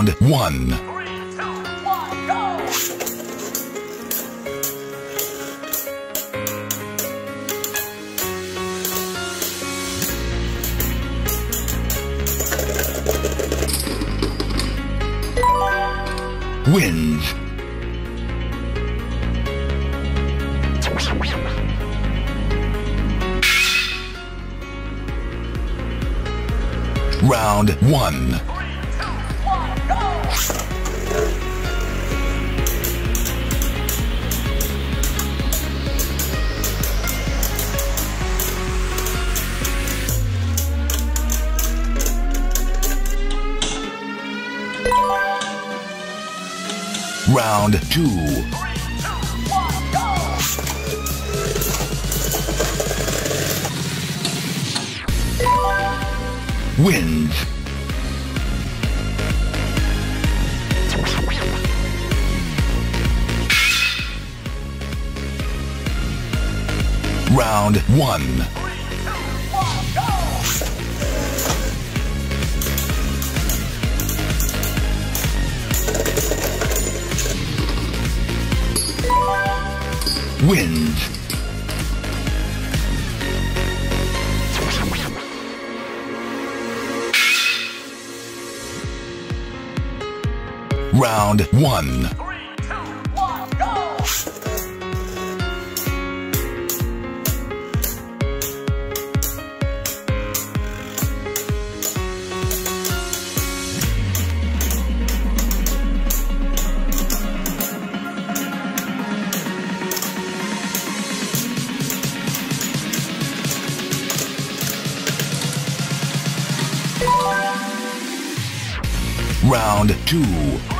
round one. Three, two, one go! wins. Round 1. Round two. Three, two, one! Wins. Round one. Round 1. Two,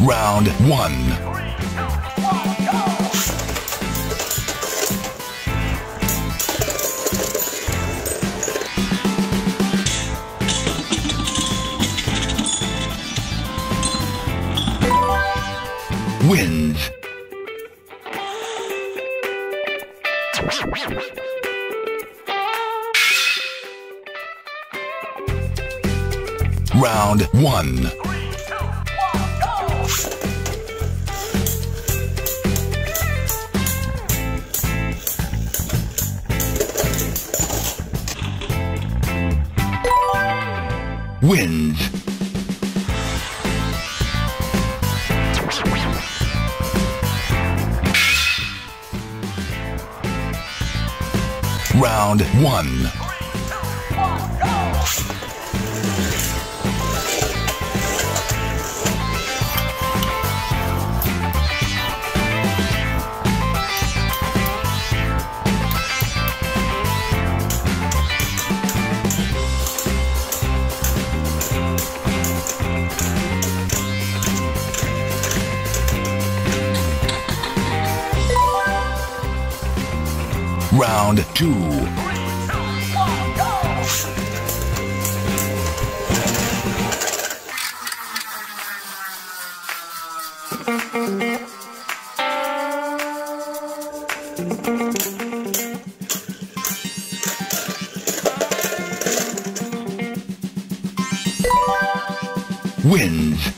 Round one. Wins. Round 1. wins. Round 1. Round two. Wins.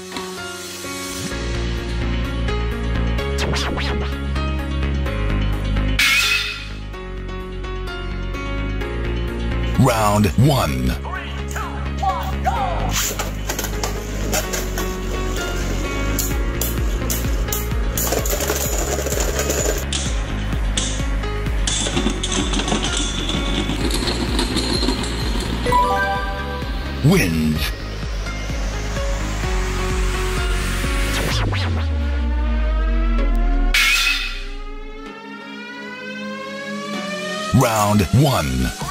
Round one. Three, two, one. Round 1.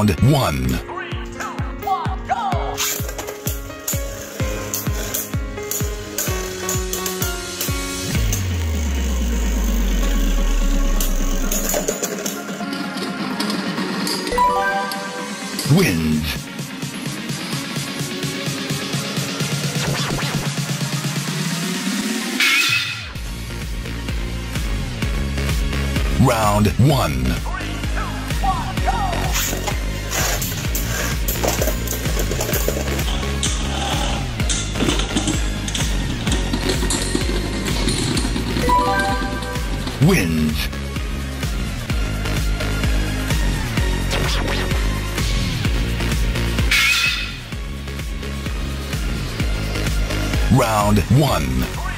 Round one. Three, two, one. Round one. wins. Round 1.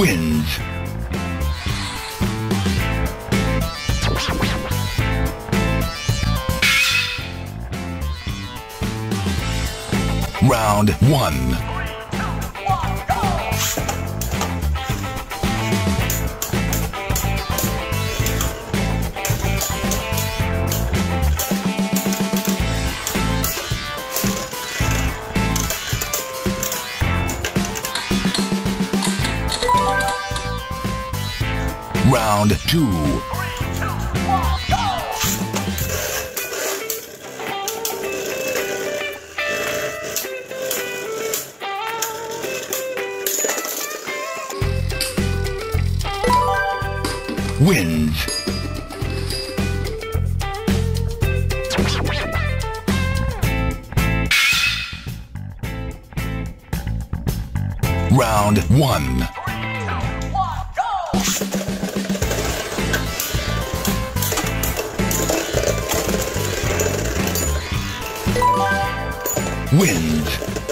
wins. Round 1. Round two. Wins. Round one. Wind.